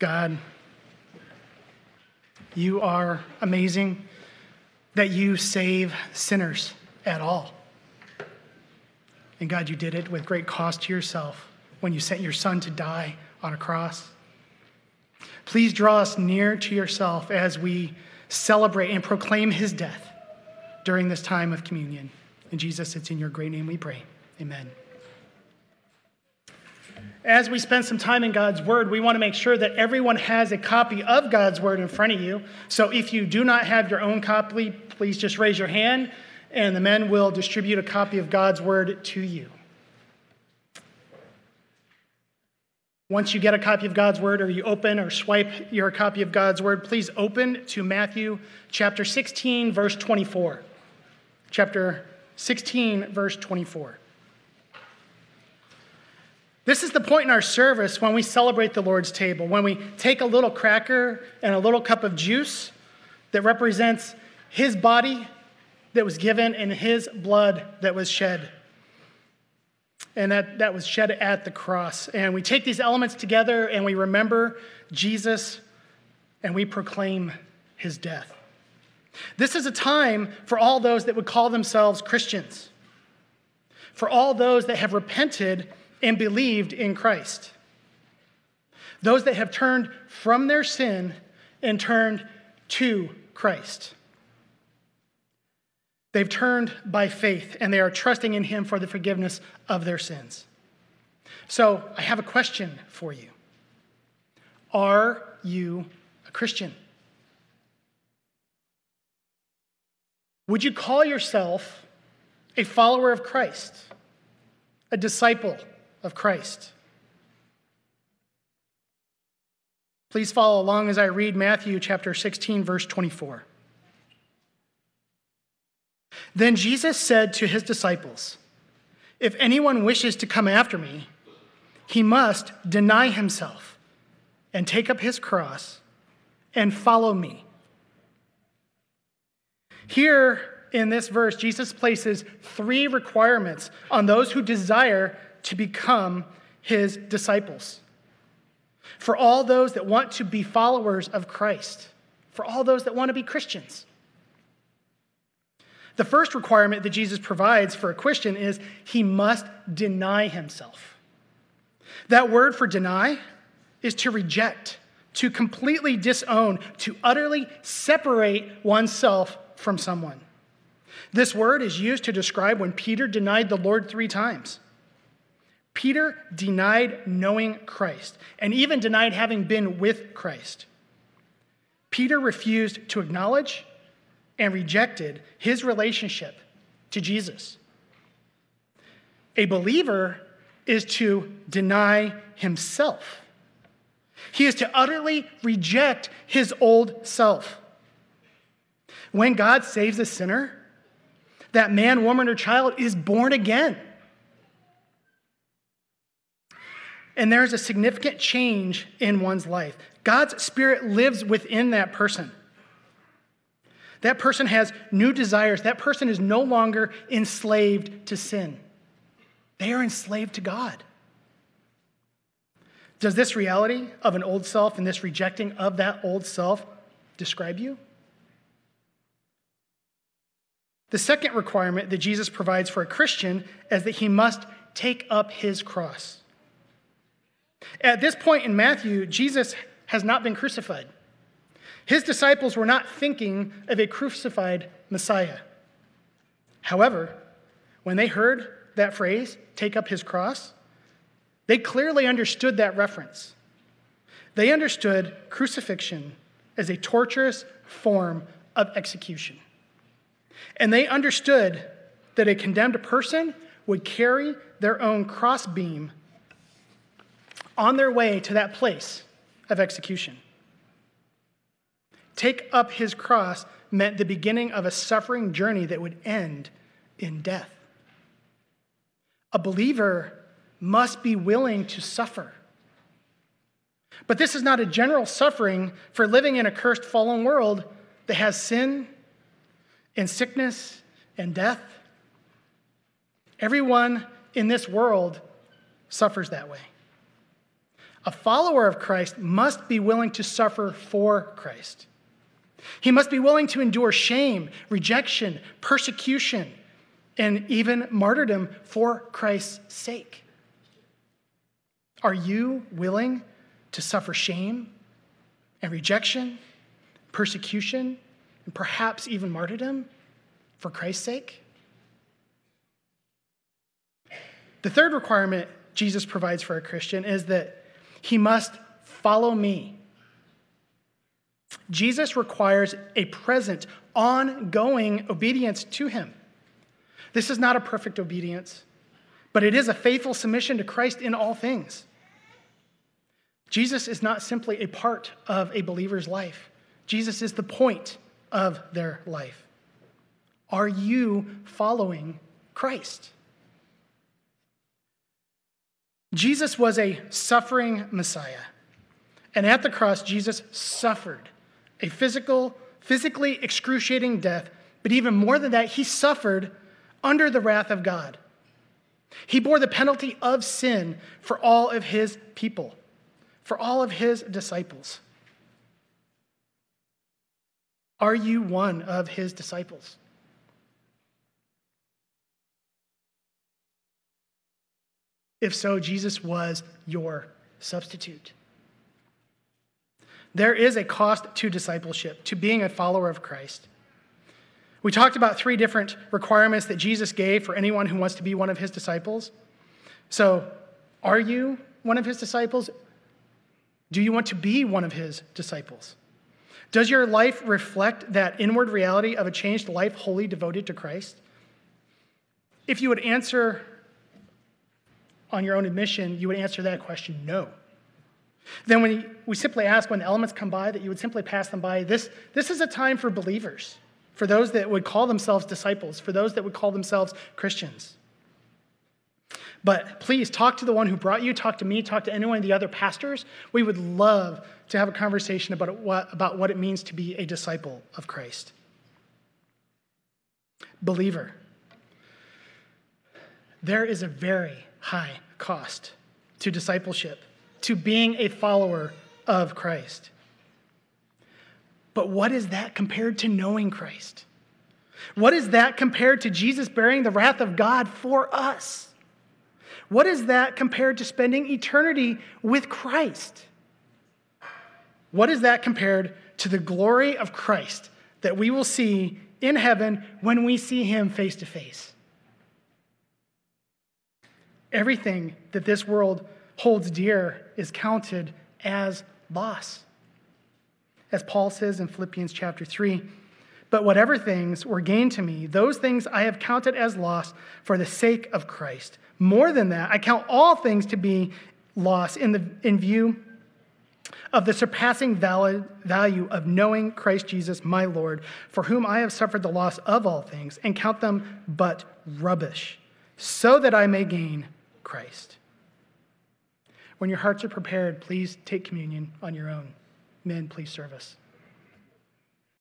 God, you are amazing that you save sinners at all. And God, you did it with great cost to yourself when you sent your son to die on a cross. Please draw us near to yourself as we celebrate and proclaim his death during this time of communion. And Jesus, it's in your great name we pray. Amen. As we spend some time in God's Word, we want to make sure that everyone has a copy of God's Word in front of you. So if you do not have your own copy, please just raise your hand, and the men will distribute a copy of God's Word to you. Once you get a copy of God's Word, or you open or swipe your copy of God's Word, please open to Matthew chapter 16, verse 24. Chapter 16, verse 24. This is the point in our service when we celebrate the Lord's table, when we take a little cracker and a little cup of juice that represents His body that was given and His blood that was shed. And that, that was shed at the cross. And we take these elements together and we remember Jesus and we proclaim His death. This is a time for all those that would call themselves Christians, for all those that have repented and believed in Christ. Those that have turned from their sin and turned to Christ. They've turned by faith and they are trusting in Him for the forgiveness of their sins. So I have a question for you Are you a Christian? Would you call yourself a follower of Christ, a disciple of Christ. Please follow along as I read Matthew chapter 16, verse 24. Then Jesus said to his disciples, If anyone wishes to come after me, he must deny himself and take up his cross and follow me. Here in this verse, Jesus places three requirements on those who desire to become his disciples. For all those that want to be followers of Christ, for all those that want to be Christians. The first requirement that Jesus provides for a Christian is he must deny himself. That word for deny is to reject, to completely disown, to utterly separate oneself from someone. This word is used to describe when Peter denied the Lord three times. Peter denied knowing Christ and even denied having been with Christ. Peter refused to acknowledge and rejected his relationship to Jesus. A believer is to deny himself. He is to utterly reject his old self. When God saves a sinner, that man, woman, or child is born again. And there's a significant change in one's life. God's Spirit lives within that person. That person has new desires. That person is no longer enslaved to sin. They are enslaved to God. Does this reality of an old self and this rejecting of that old self describe you? The second requirement that Jesus provides for a Christian is that he must take up his cross. At this point in Matthew, Jesus has not been crucified. His disciples were not thinking of a crucified Messiah. However, when they heard that phrase, take up his cross, they clearly understood that reference. They understood crucifixion as a torturous form of execution. And they understood that a condemned person would carry their own crossbeam on their way to that place of execution. Take up his cross meant the beginning of a suffering journey that would end in death. A believer must be willing to suffer. But this is not a general suffering for living in a cursed, fallen world that has sin and sickness and death. Everyone in this world suffers that way. A follower of Christ must be willing to suffer for Christ. He must be willing to endure shame, rejection, persecution, and even martyrdom for Christ's sake. Are you willing to suffer shame and rejection, persecution, and perhaps even martyrdom for Christ's sake? The third requirement Jesus provides for a Christian is that he must follow me. Jesus requires a present, ongoing obedience to him. This is not a perfect obedience, but it is a faithful submission to Christ in all things. Jesus is not simply a part of a believer's life, Jesus is the point of their life. Are you following Christ? Jesus was a suffering Messiah. And at the cross, Jesus suffered a physical, physically excruciating death, but even more than that, he suffered under the wrath of God. He bore the penalty of sin for all of his people for all of his disciples. Are you one of his disciples? If so, Jesus was your substitute. There is a cost to discipleship, to being a follower of Christ. We talked about three different requirements that Jesus gave for anyone who wants to be one of his disciples. So, are you one of his disciples? Do you want to be one of his disciples? Does your life reflect that inward reality of a changed life wholly devoted to Christ? If you would answer on your own admission, you would answer that question no. Then, when we simply ask when the elements come by, that you would simply pass them by. This, this is a time for believers, for those that would call themselves disciples, for those that would call themselves Christians. But please talk to the one who brought you, talk to me, talk to anyone of the other pastors. We would love to have a conversation about what, about what it means to be a disciple of Christ. Believer, there is a very high cost to discipleship, to being a follower of Christ. But what is that compared to knowing Christ? What is that compared to Jesus bearing the wrath of God for us? What is that compared to spending eternity with Christ? What is that compared to the glory of Christ that we will see in heaven when we see him face to face? Everything that this world holds dear is counted as loss. As Paul says in Philippians chapter 3, but whatever things were gained to me, those things I have counted as loss for the sake of Christ. More than that, I count all things to be loss in, the, in view of the surpassing valid value of knowing Christ Jesus, my Lord, for whom I have suffered the loss of all things, and count them but rubbish, so that I may gain Christ. When your hearts are prepared, please take communion on your own. Men, please serve us.